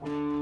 嗯